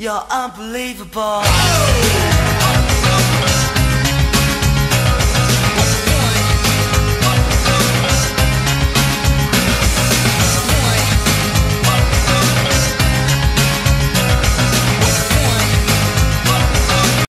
You're unbelievable.